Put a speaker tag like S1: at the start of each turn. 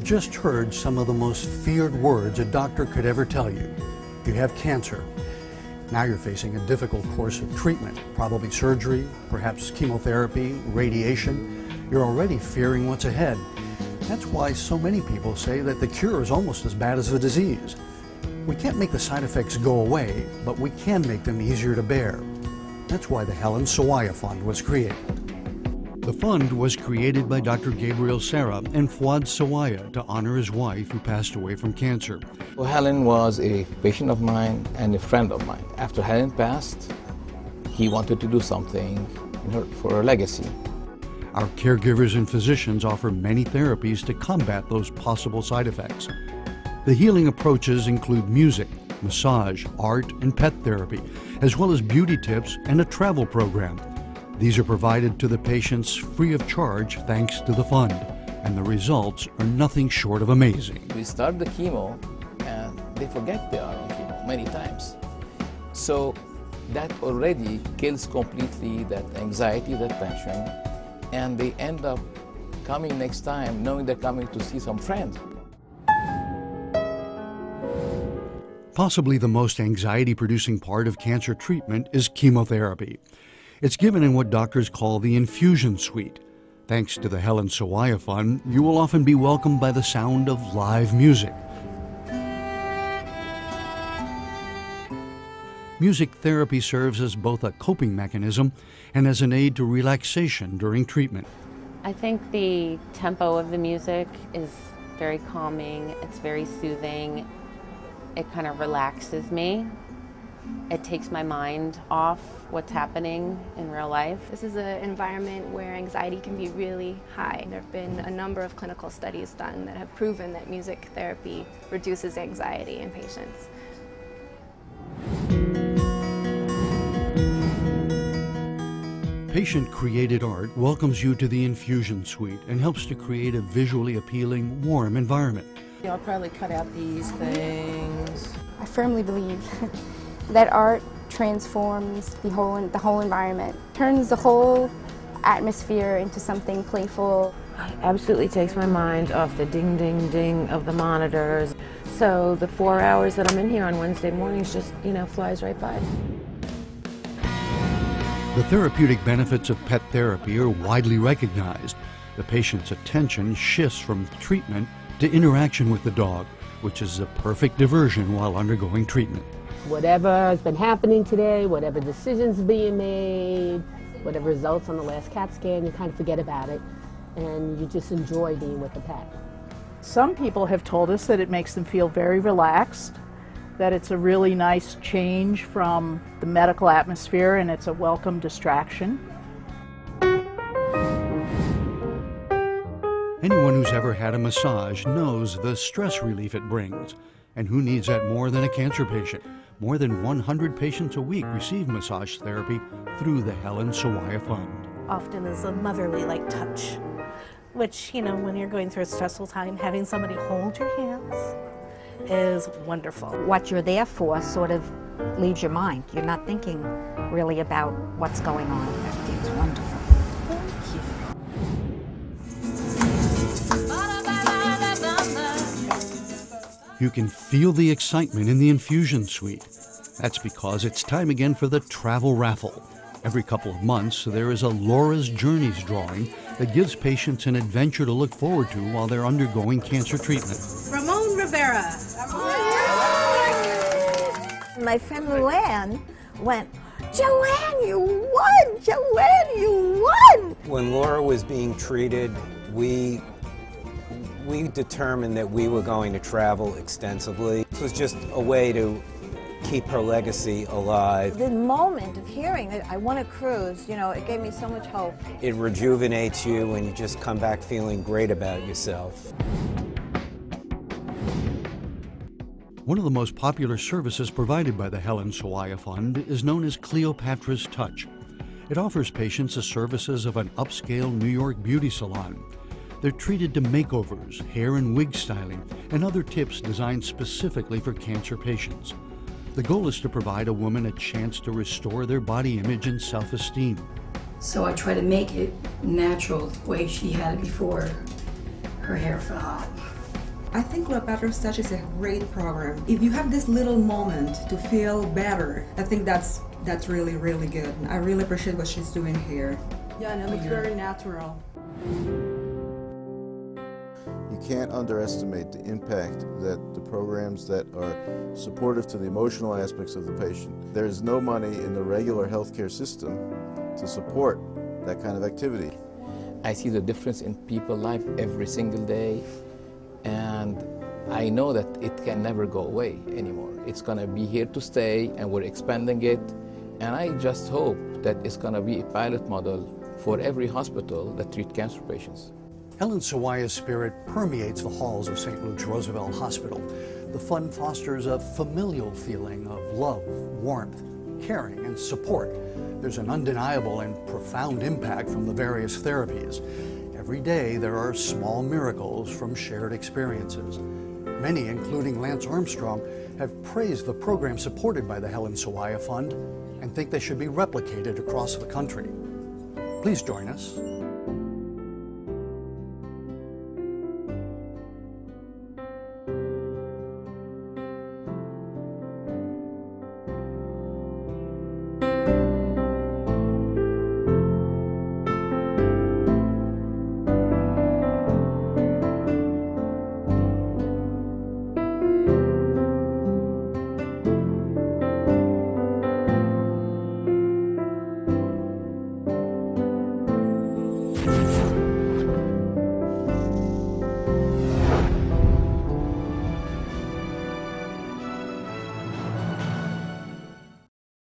S1: You've just heard some of the most feared words a doctor could ever tell you. You have cancer. Now you're facing a difficult course of treatment, probably surgery, perhaps chemotherapy, radiation. You're already fearing what's ahead. That's why so many people say that the cure is almost as bad as the disease. We can't make the side effects go away, but we can make them easier to bear. That's why the Helen Sawaya Fund was created. The fund was created by Dr. Gabriel Sara and Fuad Sawaya to honor his wife who passed away from cancer.
S2: Well, Helen was a patient of mine and a friend of mine. After Helen passed, he wanted to do something her, for her legacy.
S1: Our caregivers and physicians offer many therapies to combat those possible side effects. The healing approaches include music, massage, art, and pet therapy, as well as beauty tips and a travel program. These are provided to the patients free of charge thanks to the fund, and the results are nothing short of amazing.
S2: We start the chemo and they forget they are on chemo many times. So that already kills completely that anxiety, that tension, and they end up coming next time knowing they're coming to see some friends.
S1: Possibly the most anxiety producing part of cancer treatment is chemotherapy. It's given in what doctors call the infusion suite. Thanks to the Helen Sawaya Fund, you will often be welcomed by the sound of live music. Music therapy serves as both a coping mechanism and as an aid to relaxation during treatment.
S3: I think the tempo of the music is very calming, it's very soothing, it kind of relaxes me it takes my mind off what's happening in real life.
S4: This is an environment where anxiety can be really high. There have been a number of clinical studies done that have proven that music therapy reduces anxiety in patients.
S1: Patient created art welcomes you to the infusion suite and helps to create a visually appealing, warm environment.
S5: I'll probably cut out these things.
S6: I firmly believe that art transforms the whole, the whole environment, turns the whole atmosphere into something playful.
S7: Absolutely takes my mind off the ding, ding, ding of the monitors. So the four hours that I'm in here on Wednesday mornings just, you know, flies right by.
S1: The therapeutic benefits of pet therapy are widely recognized. The patient's attention shifts from treatment to interaction with the dog, which is a perfect diversion while undergoing treatment
S8: whatever has been happening today, whatever decisions being made, whatever results on the last CAT scan, you kind of forget about it and you just enjoy being with the pet.
S9: Some people have told us that it makes them feel very relaxed, that it's a really nice change from the medical atmosphere and it's a welcome distraction.
S1: Anyone who's ever had a massage knows the stress relief it brings. And who needs that more than a cancer patient? More than 100 patients a week receive massage therapy through the Helen Sawaya Fund.
S10: Often is a motherly like touch, which, you know, when you're going through a stressful time, having somebody hold your hands is wonderful.
S11: What you're there for sort of leaves your mind. You're not thinking really about what's going on. It's wonderful.
S1: You can feel the excitement in the infusion suite. That's because it's time again for the travel raffle. Every couple of months, there is a Laura's Journeys drawing that gives patients an adventure to look forward to while they're undergoing cancer treatment.
S12: Ramon Rivera.
S13: My friend Luann went, Joanne, you won! Joanne, you won!
S14: When Laura was being treated, we we determined that we were going to travel extensively. This was just a way to keep her legacy alive.
S13: The moment of hearing that I want a cruise, you know, it gave me so much hope.
S14: It rejuvenates you and you just come back feeling great about yourself.
S1: One of the most popular services provided by the Helen Sawaya Fund is known as Cleopatra's Touch. It offers patients the services of an upscale New York beauty salon they're treated to makeovers, hair and wig styling, and other tips designed specifically for cancer patients. The goal is to provide a woman a chance to restore their body image and self esteem.
S15: So I try to make it natural the way she had it before her hair fell out.
S12: I think Cleopatra's Touch is a great program. If you have this little moment to feel better, I think that's that's really really good. I really appreciate what she's doing here.
S15: Yeah, and it looks very natural.
S16: Can't underestimate the impact that the programs that are supportive to the emotional aspects of the patient. There's no money in the regular healthcare system to support that kind of activity.
S2: I see the difference in people's life every single day, and I know that it can never go away anymore. It's going to be here to stay, and we're expanding it. And I just hope that it's going to be a pilot model for every hospital that treat cancer patients.
S1: Helen Sawaya's spirit permeates the halls of St. Luke's Roosevelt Hospital. The fund fosters a familial feeling of love, warmth, caring, and support. There's an undeniable and profound impact from the various therapies. Every day there are small miracles from shared experiences. Many, including Lance Armstrong, have praised the program supported by the Helen Sawaya Fund and think they should be replicated across the country. Please join us